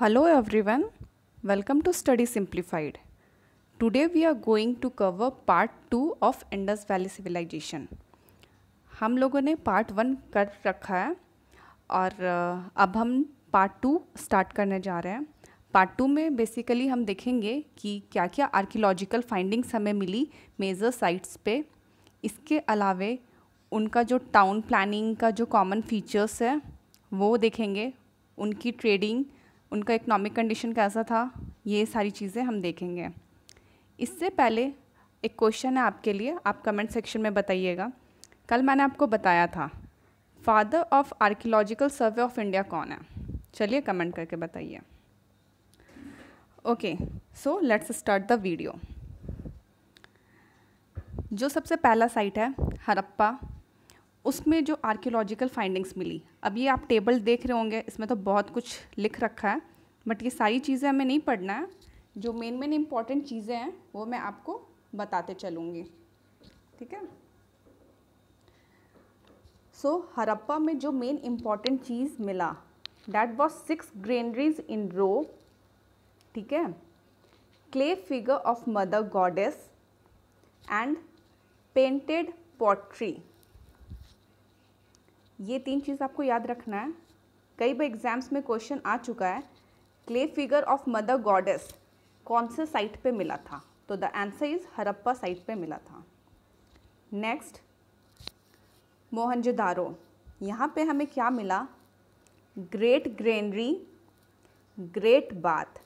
Hello everyone, welcome to Study Simplified. Today we are going to cover part 2 of Indus Valley Civilization. हम लोगों ने part one कर रखा है और अब हम पार्ट टू स्टार्ट करने जा रहे हैं पार्ट टू में बेसिकली हम देखेंगे कि क्या क्या आर्कियोलॉजिकल फाइंडिंग्स हमें मिली मेजर साइट्स पे इसके अलावे उनका जो टाउन प्लानिंग का जो कॉमन फीचर्स है वो देखेंगे उनकी ट्रेडिंग उनका इकोनॉमिक कंडीशन कैसा था, ये सारी चीज़ें हम देखेंगे। इससे पहले एक क्वेश्चन है आपके लिए, आप कमेंट सेक्शन में बताइएगा। कल मैंने आपको बताया था father of archaeological survey of India कौन है? चलिए कमेंट करके बताइए। Okay so let's start the video जो सबसे पहला साइट है, हरप्पा उसमें जो आर्कियोलॉजिकल फाइंडिंग्स मिली। अब ये आप टेबल देख रहे होंगे, इसमें तो बहुत कुछ लिख रखा है बट ये सारी चीज़ें हमें नहीं पढ़ना है। जो मेन मेन इंपॉर्टेंट चीज़ें हैं, वो मैं आपको बताते चलूँगी। ठीक है? सो हरप्पा में जो मेन इंपॉर्टेंट चीज़ मिला that was six granaries in row ठीक है? Clay figure of mother goddess and painted pottery ये तीन चीज़ आपको याद रखना है। कई बार एग्ज़ाम्स में क्वेश्चन आ चुका है। Clay figure of mother goddess कौन से साइट पे मिला था? तो the answer is Harappa site पे मिला था। नेक्स्ट मोहनजोदारो। यहाँ पे हमें क्या मिला? Great granary great bath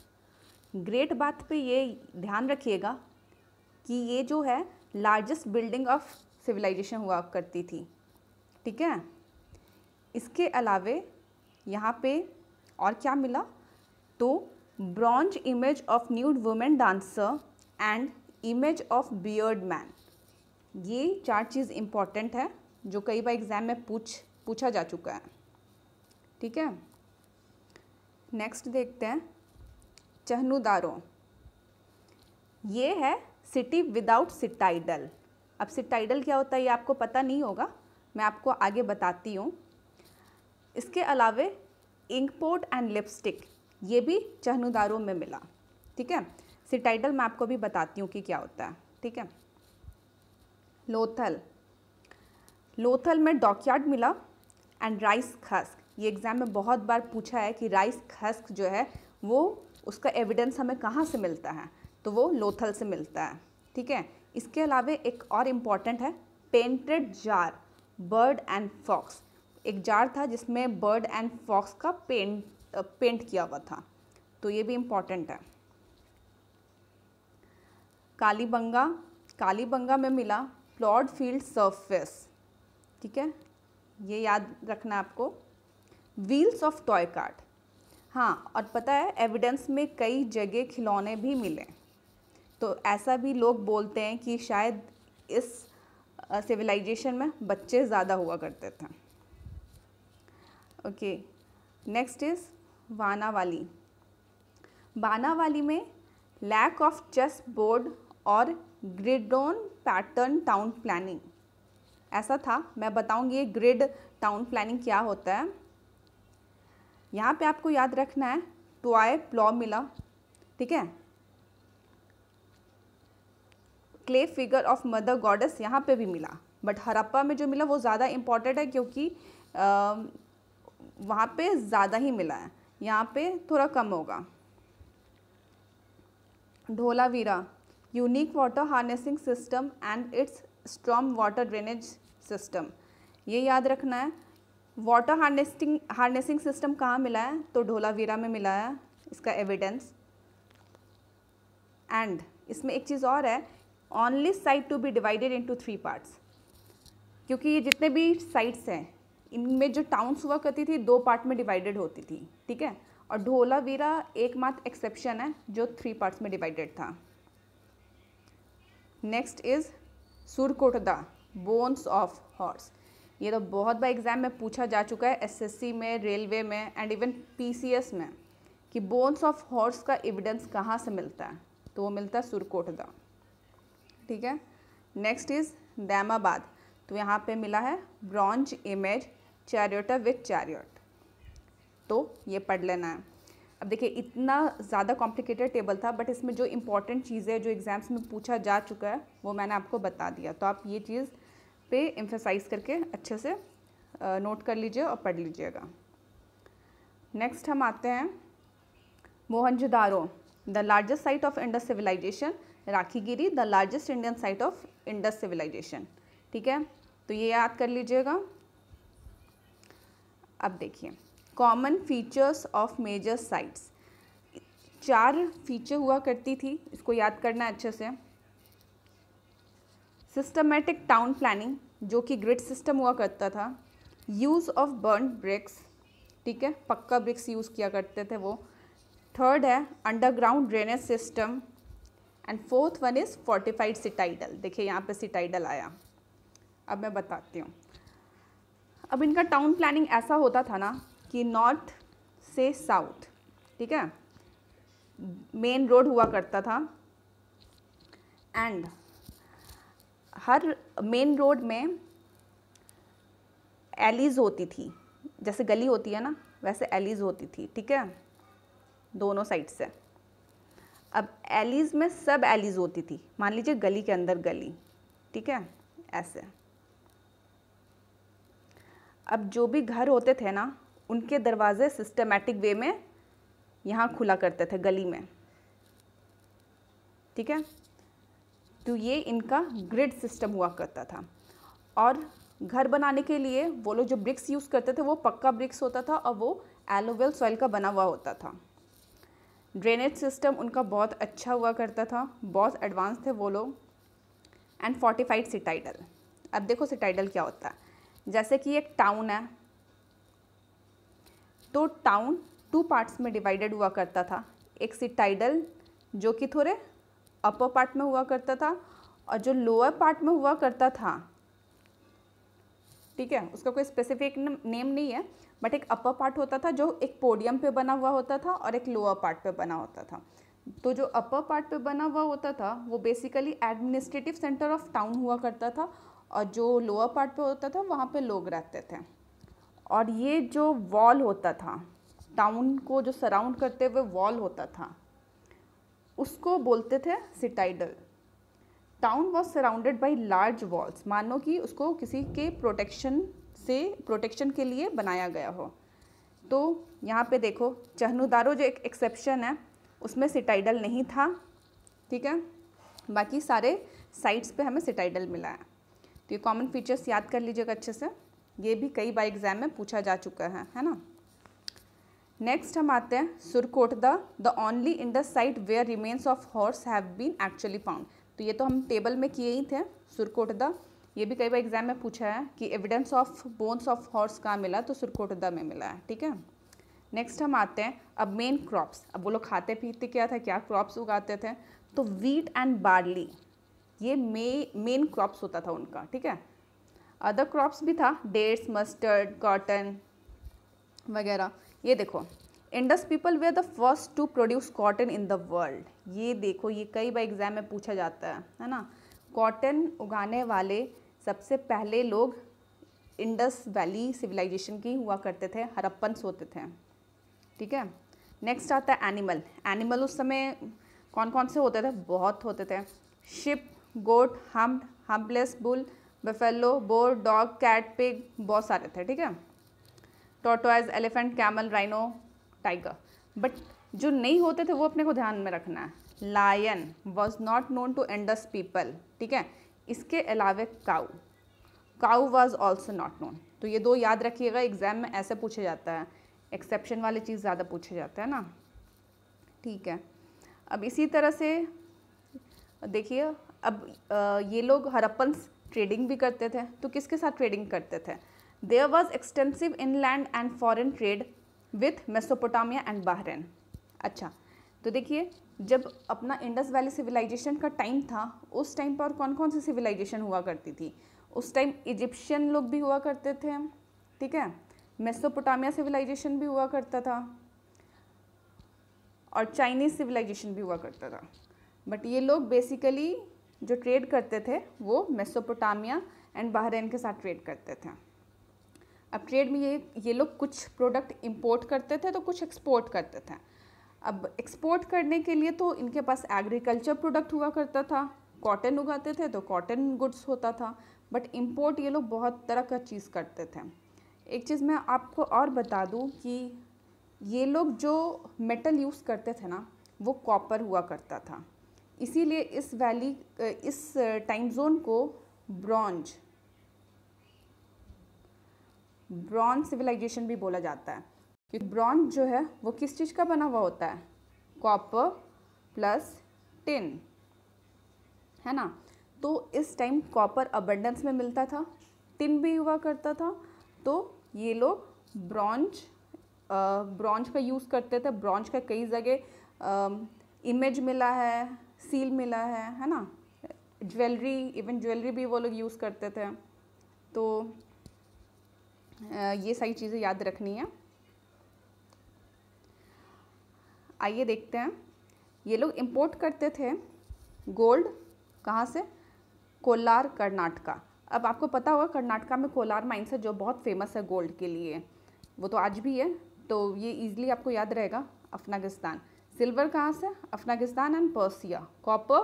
great bath पे ये ध्यान रखिएगा कि ये जो है लार्जेस्ट बिल्डिंग ऑफ़ सिविलाइजेशन हुआ करती थी। ठीक है? इसके अलावे यहाँ पे और क्या मिला? तो bronze image of nude women dancer and image of beard man. ये चार चीज़ इंपॉर्टेंट है, जो कई बार एग्ज़ाम में पूछ, पूछा जा चुका है। ठीक है? नेक्स्ट देखते हैं। चहनुदारों। ये है सिटी विदाउट सिटाइडल अब सिटाइडल क्या होता है ये आपको पता नहीं होगा। मैं आपको आगे बताती हूँ। इसके अलावे इंकपोर्ट एंड लिपस्टिक, ये भी चहनुदारों में मिला, ठीक है? सिटाइडल मैं आपको भी बताती हूँ कि क्या होता है, ठीक है? लोथल। लोथल में डॉकयार्ड मिला एंड राइस खस्क ये एग्ज़ाम में बहुत बार पूछा है कि राइस खस्क जो है, वो उसका एविडेंस हमें कहाँ से मिलता है? तो वो लोथल से मिलता है, ठीक है? इसके अलावे एक और इंपॉर्टेंट है painted jar bird and fox एक जार था जिसमें बर्ड एंड फॉक्स का पेंट पेंट किया हुआ था। तो ये भी इंपॉर्टेंट है। कालीबंगा कालीबंगा में मिला प्लॉड फ़ील्ड सरफेस ठीक है? ये याद रखना आपको। व्हील्स ऑफ़ टॉय कार्ट हाँ और पता है एविडेंस में कई जगह खिलौने भी मिले। तो ऐसा भी लोग बोलते हैं कि शायद इस सिविलाइजेशन में बच्चे ज़्यादा हुआ करते थे। Okay next is Banawali. Banawali में लैक ऑफ़ चेस बोर्ड और ग्रिडोन पैटर्न टाउन प्लानिंग ऐसा था, मैं बताऊँगी ये ग्रिड टाउन प्लानिंग क्या होता है। यहाँ पे आपको याद रखना है, टॉय प्लॉ मिला, ठीक है? Clay figure of mother goddess यहाँ पे भी मिला, बट हरप्पा में जो मिला वो ज़्यादा इंपॉर्टेंट है क्योंकि वहाँ पे ज़्यादा ही मिला है। यहाँ पे थोड़ा कम होगा। Dholavira unique water harnessing system and its storm water drainage system ये याद रखना है वाटर हार्नेसिंग हार्नेसिंग सिस्टम कहाँ मिला है? तो ढोलावीरा में मिला है, इसका एविडेंस एंड इसमें एक चीज़ और है only site to be divided into three parts क्योंकि ये जितने भी साइट्स हैं इनमें जो टाउन्स हुआ करती थी, दो पार्ट में डिवाइडेड होती थी, ठीक है? और ढोलावीरा एकमात्र एक्सेप्शन है, जो थ्री पार्ट्स में डिवाइडेड था। Next is Surkotada bones of horse ये तो बहुत बार एग्ज़ाम में पूछा जा चुका है एसएससी में रेलवे में एंड इवन पीसीएस में, कि बोन्स ऑफ़ हॉर्स का एविडेंस कहाँ से मिलता है? तो वो मिलता है सुरकोटदा ठीक है? नेक्स्ट इज़ दैमाबाद तो यहाँ पे मिला है bronze image chariot with chariot तो ये पढ़ लेना है। अब देखिए, इतना ज़्यादा कॉम्प्लिकेटेड टेबल था बट इसमें जो इम्पोर्टेंट चीज़ें, जो एग्ज़ाम्स में पूछा जा चुका है, वो मैंने आपको बता दिया। तो आप ये चीज़ पे एम्फेसाइज करके अच्छे से नोट कर लीजिए और पढ़ लीजिएगा। नेक्स्ट हम आते हैं। Mohenjodaro the largest site of Indus civilisation Rakhigarhi the largest Indian site of Indus civilisation ठीक है? तो ये याद कर लीजिएगा। अब देखिए common features of major sites चार फीचर हुआ करती थी, इसको याद करना अच्छे से। सिस्टमेटिक टाउन प्लानिंग जो कि ग्रिड सिस्टम हुआ करता था। यूज़ ऑफ़ बर्न ब्रिक्स ठीक है, पक्का ब्रिक्स यूज़ किया करते थे वो। थर्ड है underground drainage system and fourth one is fortified citadel देखिए, यहाँ पे सिटाइडल आया। अब मैं बताती हूँ। अब इनका टाउन प्लानिंग ऐसा होता था ना कि नॉर्थ से साउथ ठीक है? मेन रोड हुआ करता था। एंड हर मेन रोड में एलीज होती थी। जैसे गली होती है ना, वैसे एलीज होती थी, ठीक है? दोनों साइड से। अब एलीज में सब एलीज होती थी। मान लीजिए गली के अंदर गली, ठीक है? ऐसे। अब जो भी घर होते थे ना, उनके दरवाजे सिस्टमेटिक वे में यहाँ खुला करते थे, गली में। ठीक है? तो ये इनका ग्रिड सिस्टम हुआ करता था। और घर बनाने के लिए वो लोग जो ब्रिक्स यूज़ करते थे, वो पक्का ब्रिक्स होता था और वो एलोवेल सॉइल का बना हुआ होता था। ड्रेनेज सिस्टम उनका बहुत अच्छा हुआ करता था, बहुत एडवांस थे वो लोग। एंड फोर्टिफाइड सिटाइडल अब देखो सिटाइडल क्या होता है। जैसे कि एक टाउन है तो टाउन टू पार्ट्स में डिवाइडेड हुआ करता था। एक सिटाइडल जो कि थोड़े अपर पार्ट में हुआ करता था और जो लोअर पार्ट में हुआ करता था। ठीक है, उसका कोई स्पेसिफिक नेम नहीं है बट एक अपर पार्ट होता था जो एक पोडियम पे बना हुआ होता था और एक लोअर पार्ट पे बना होता था। तो जो अपर पार्ट पे बना हुआ होता था, वो basically administrative centre of town हुआ करता था और जो लोअर पार्ट पे होता था, वहाँ पे लोग रहते थे। और ये जो वॉल होता था टाउन को जो सराउंड करते हुए वॉल होता था, उसको बोलते थे citadel town was surrounded by large walls मानो कि उसको किसी के प्रोटेक्शन से प्रोटेक्शन के लिए बनाया गया हो। तो यहाँ पे देखो, चहनुदारो जो एक एक्सेप्शन है, उसमें सिटाइडल नहीं था, ठीक है? बाकी सारे साइट्स पे हमें सिटाइडल मिला है। तो ये कॉमन फीचर्स याद कर लीजिएगा अच्छे से। ये भी कई बार एग्ज़ाम में पूछा जा चुका है है ना? नेक्स्ट हम आते हैं Surkotada the only in the site where remains of horse have been actually found तो ये तो हम टेबल में किए ही थे सुरकोटदा ये भी कई बार एग्ज़ाम में पूछा है कि evidence of bones of horse कहाँ मिला तो सुरकोटदा में मिला है, ठीक है? नेक्स्ट हम आते हैं अब मेन क्रॉप्स अब वो लोग खाते पीते क्या था, क्या क्रॉप्स उगाते थे? तो वीट एंड बार्ली ये मे मेन क्रॉप्स होता था उनका, ठीक है? अदर क्रॉप्स भी था डेट्स मस्टर्ड कॉटन वगैरह। ये देखो Indus people were the first to produce cotton in the world ये देखो, ये कई बार एग्ज़ाम में पूछा जाता है है ना? कॉटन उगाने वाले सबसे पहले लोग इंडस वैली सिविलाइजेशन की हुआ करते थे, हरप्पन्स होते थे, ठीक है? नेक्स्ट आता है एनिमल एनिमल उस समय कौन कौन से होते थे? बहुत होते थे। Sheep goat humped humpless bull buffalo boar dog cat pig बहुत सारे थे, ठीक है? Tortoise elephant camel rhino tiger but जो नहीं होते थे, वो अपने को ध्यान में रखना है। Lion was not known to Indus people ठीक है? इसके अलावे cow cow was also not known तो ये दो याद रखिएगा एग्ज़ाम में ऐसे पूछे जाता है। एक्सेप्शन वाली चीज़ ज़्यादा पूछे जाता है ना। ठीक है। अब इसी तरह से, देखिए अब ये लोग हरप्पन्स ट्रेडिंग भी करते थे तो किसके साथ ट्रेडिंग करते थे? There was extensive inland and foreign trade with Mesopotamia and Bahrain अच्छा तो देखिए, जब अपना इंडस वैली सिविलाइजेशन का टाइम था, उस टाइम पर कौन कौन सी सिविलाइजेशन हुआ करती थी? उस टाइम इजिप्शियन लोग भी हुआ करते थे, ठीक है? मेसोपोटामिया सिविलाइजेशन भी हुआ करता था, और चाइनीज़ सिविलाइजेशन भी हुआ करता था। बट ये लोग बेसिकली जो ट्रेड करते थे, वो मेसोपोटामिया एंड बहरेन के साथ ट्रेड करते थे। अब ट्रेड में ये ये लोग कुछ प्रोडक्ट इंपोर्ट करते थे तो कुछ एक्सपोर्ट करते थे। अब एक्सपोर्ट करने के लिए तो इनके पास एग्रीकल्चर प्रोडक्ट हुआ करता था कॉटन उगाते थे तो कॉटन गुड्स होता था बट इम्पोर्ट ये लोग बहुत तरह का चीज़ करते थे। एक चीज़ मैं आपको और बता दूँ कि ये लोग जो मेटल यूज़ करते थे ना, वो कॉपर हुआ करता था। इसीलिए इस वैली इस टाइम जोन को ब्रॉन्ज ब्रॉन्ज सिविलाइजेशन भी बोला जाता है। क्योंकि ब्रॉन्ज जो है, वो किस चीज़ का बना हुआ होता है? कॉपर प्लस टिन है ना? तो इस टाइम कॉपर अबंडेंस में मिलता था टिन भी हुआ करता था तो ये लोग ब्रॉन्ज ब्रॉन्ज का यूज़ करते थे। ब्रॉन्ज का कई जगह इमेज मिला है सील मिला है है ना? ज्वेलरी इवन ज्वेलरी भी वो लोग यूज़ करते थे। तो ये सारी चीज़ें याद रखनी है। आइए देखते हैं। ये लोग इंपोर्ट करते थे गोल्ड कहाँ से? कोलार, कर्नाटका। अब आपको पता होगा, कर्नाटका में कोलार माइंस है जो बहुत फ़ेमस है गोल्ड के लिए। वो तो आज भी है तो ये इजीली आपको याद रहेगा, अफ़गानिस्तान। सिल्वर कहाँ से? Afghanistan and Persia. Copper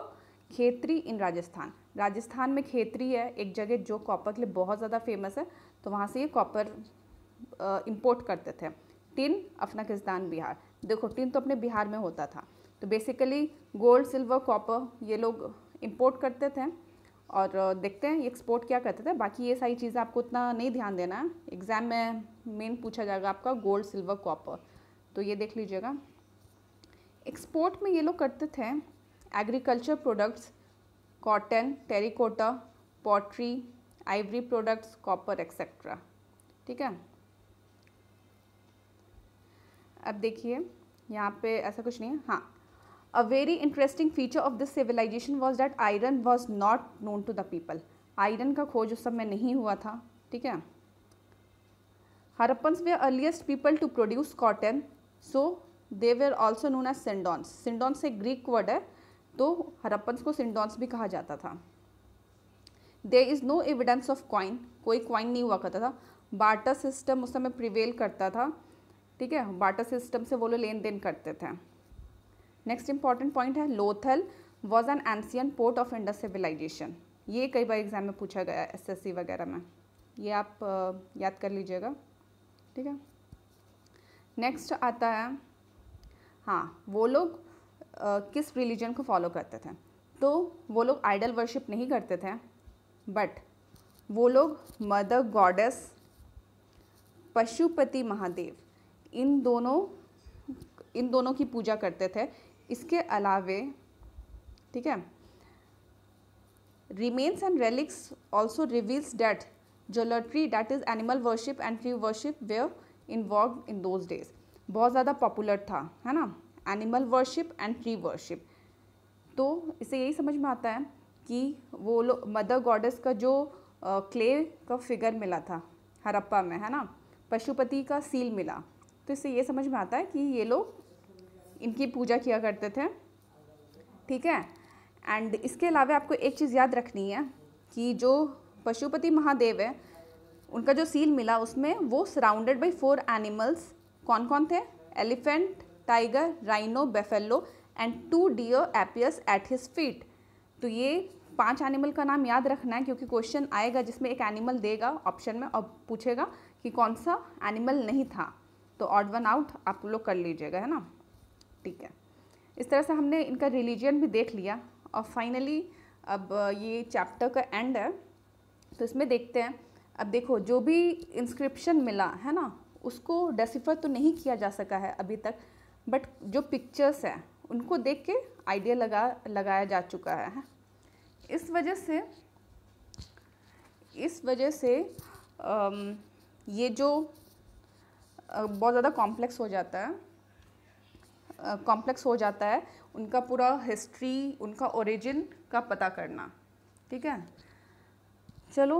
Khetri in Rajasthan. Rajasthan में खेतरी है, एक जगह जो कॉपर के लिए बहुत ज़्यादा फ़ेमस है तो वहाँ से ये कॉपर इंपोर्ट करते थे। टिन, अफ़गानिस्तान, बिहार। देखो, टिन तो अपने बिहार में होता था। तो बेसिकली गोल्ड सिल्वर कॉपर ये लोग इंपोर्ट करते थे और देखते हैं एक्सपोर्ट क्या करते थे। बाकी ये सारी चीज़ें आपको उतना नहीं ध्यान देना है। एग्ज़ाम में मेन पूछा जाएगा आपका गोल्ड सिल्वर कॉपर तो ये देख लीजिएगा। एक्सपोर्ट में ये लोग करते थे agriculture products cotton terracotta pottery ivory products copper etcetera ठीक है? अब देखिए, यहाँ पे ऐसा कुछ नहीं है। हाँ। A very interesting feature of this civilisation was that iron was not known to the people iron का खोज उस समय नहीं हुआ था। ठीक है? Harappans were earliest people to produce cotton so they were also known as sindons sindons एक ग्रीक वर्ड है तो हरप्पन्स को सिंडॉन्स भी कहा जाता था। There is no evidence of coin कोई क्वाइन नहीं हुआ करता था। बाटर सिस्टम उस समय प्रिवेल करता था। ठीक है? बाटर सिस्टम से वो लोग लेन देन करते थे। नेक्स्ट इंपॉर्टेंट पॉइंट है Lothal was an ancient port of Indus civilisation ये कई बार एग्ज़ाम में पूछा गया है एस सी वगैरह में। ये आप याद कर लीजिएगा। ठीक है? नेक्स्ट आता है हाँ वो लोग uh, किस रिलीजन को फॉलो करते थे? तो वो लोग आइडल वर्शिप नहीं करते थे बट वो लोग मदर गॉडेस पशुपति महादेव इन दोनों इन दोनों की पूजा करते थे। इसके अलावे ठीक है remains and relics also reveals that jewellery that is animal worship and tree worship were involve in those days बहुत ज़्यादा पॉपुलर था, है ना? Animal worship and tree worship तो इसे यही समझ में आता है कि वो लोग मदर गॉडेस का जो क्ले का फिगर मिला था, हरप्पा में, है ना? पशुपति का सील मिला। तो इससे ये समझ में आता है कि ये लोग इनकी पूजा किया करते थे, ठीक है? एंड इसके अलावा आपको एक चीज़ याद रखनी है कि जो पशुपति महादेव है, उनका जो सील मिला उसमें वो सराउंडेड बाई फोर एनिमल्स कौन कौन थे? Elephant, tiger, rhino, buffalo and two deer appears at his feet तो ये पाँच एनिमल का नाम याद रखना है क्योंकि क्वेश्चन आएगा जिसमें एक एनिमल देगा ऑप्शन में और पूछेगा कि कौन सा एनिमल नहीं था। तो ऑड वन आउट आप लोग कर लीजिएगा, है ना? ठीक है। इस तरह से हमने इनका रिलीजन भी देख लिया। और फाइनली अब ये चैप्टर का एंड है। तो इसमें देखते हैं। अब देखो, जो भी इंस्क्रिप्शन मिला, है ना? उसको डेसिफर तो नहीं किया जा सका है अभी तक बट जो पिक्चर्स हैं, उनको देख के आइडिया लगा, लगाया जा चुका है इस वजह से, इस वजह से ये जो बहुत ज़्यादा कॉम्प्लेक्स हो जाता है कॉम्प्लेक्स हो जाता है, उनका पूरा हिस्ट्री उनका ओरिजिन का पता करना, ठीक है? चलो,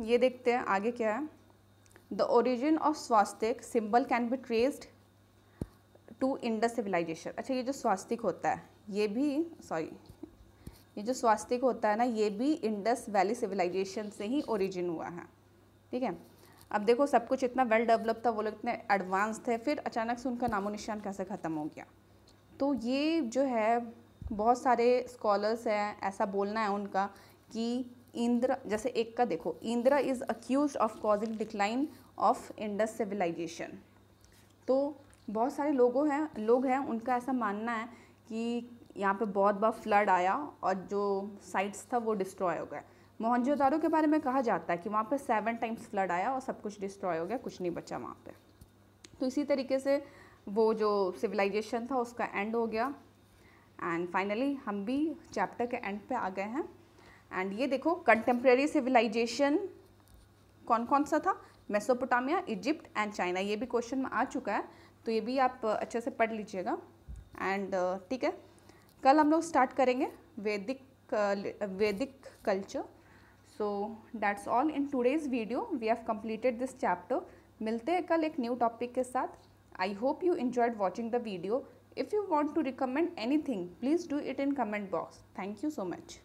ये देखते हैं आगे क्या है। The origin of swastika symbol can be traced to Indus civilisation अच्छा ये जो स्वास्तिक होता है, ये भी सॉरी ये जो स्वास्तिक होता है ना, ये भी इंडस वैली सिविलाइजेशन से ही ओरिजिन हुआ है। ठीक है? अब देखो, सब कुछ इतना वेल डेवलप था, वो लोग इतने एडवांस थे, फिर अचानक से उनका नामो निशान कैसे ख़त्म हो गया? तो ये जो है, बहुत सारे स्कॉलर्स हैं, ऐसा बोलना है उनका कि इंद्र जैसे एक का देखो Indra is accuse of causing decline of Indus civilisation तो बहुत सारे लोगों हैं, लोग हैं, उनका ऐसा मानना है कि यहाँ पे बहुत बार फ्लड आया और जो साइट्स था वो डिस्ट्रॉय हो गया मोहनजोदारो के बारे में कहा जाता है कि वहाँ पे सेवन टाइम्स फ्लड आया और सब कुछ डिस्ट्रॉय हो गया, कुछ नहीं बचा वहाँ पे। तो इसी तरीके से वो जो सिविलाइजेशन था उसका एंड हो गया। एंड फाइनली हम भी चैप्टर के एंड पे आ गए हैं। एंड ये देखो कंटेम्प्रेरी सिविलाइजेशन कौन कौन सा था? मेसोपोटामिया इजिप्ट एंड चाइना ये भी क्वेश्चन में आ चुका है तो ये भी आप अच्छे से पढ़ लीजिएगा। एंड ठीक है, कल हम लोग स्टार्ट करेंगे Vedic Vedic culture so that's all in today's video we have completed this chapter मिलते हैं कल एक न्यू टॉपिक के साथ. I hope you enjoyed watching the video if you want to recommend anything please do it in comment box thank you so much